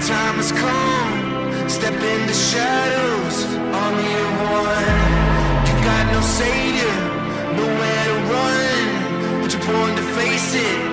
time has come. Step in the shadows, army of one. You got no savior, nowhere to run, but you're born to face it.